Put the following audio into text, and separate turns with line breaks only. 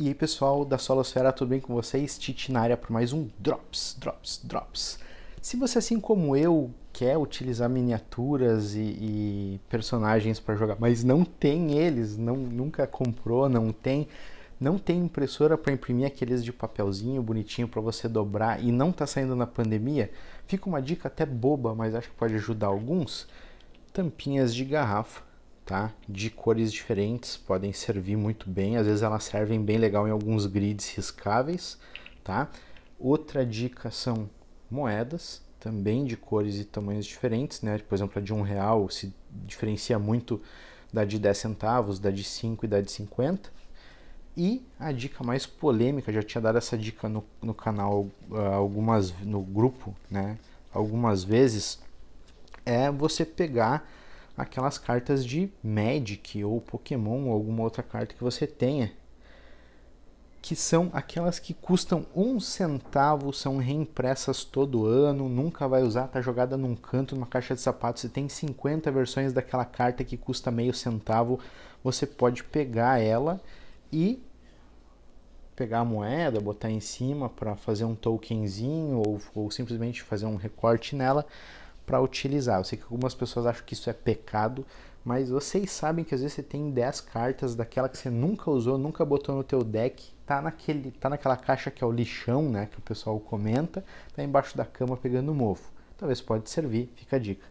E aí pessoal da Solosfera, tudo bem com vocês? Titi na área para mais um Drops, Drops, Drops. Se você, assim como eu, quer utilizar miniaturas e, e personagens para jogar, mas não tem eles, não, nunca comprou, não tem, não tem impressora para imprimir aqueles de papelzinho bonitinho para você dobrar e não está saindo na pandemia, fica uma dica até boba, mas acho que pode ajudar alguns. Tampinhas de garrafa tá? De cores diferentes, podem servir muito bem. Às vezes elas servem bem legal em alguns grids riscáveis, tá? Outra dica são moedas, também de cores e tamanhos diferentes, né? Por exemplo, a de um real se diferencia muito da de 10 centavos, da de 5 e da de 50. E a dica mais polêmica, já tinha dado essa dica no, no canal uh, algumas no grupo, né? Algumas vezes, é você pegar aquelas cartas de Magic ou Pokémon ou alguma outra carta que você tenha, que são aquelas que custam um centavo, são reimpressas todo ano, nunca vai usar, tá jogada num canto, numa caixa de sapatos, você tem 50 versões daquela carta que custa meio centavo, você pode pegar ela e pegar a moeda, botar em cima para fazer um tokenzinho ou, ou simplesmente fazer um recorte nela para utilizar. Eu sei que algumas pessoas acham que isso é pecado, mas vocês sabem que às vezes você tem 10 cartas daquela que você nunca usou, nunca botou no teu deck, tá naquele, tá naquela caixa que é o lixão, né, que o pessoal comenta, tá embaixo da cama pegando mofo. Talvez pode servir, fica a dica.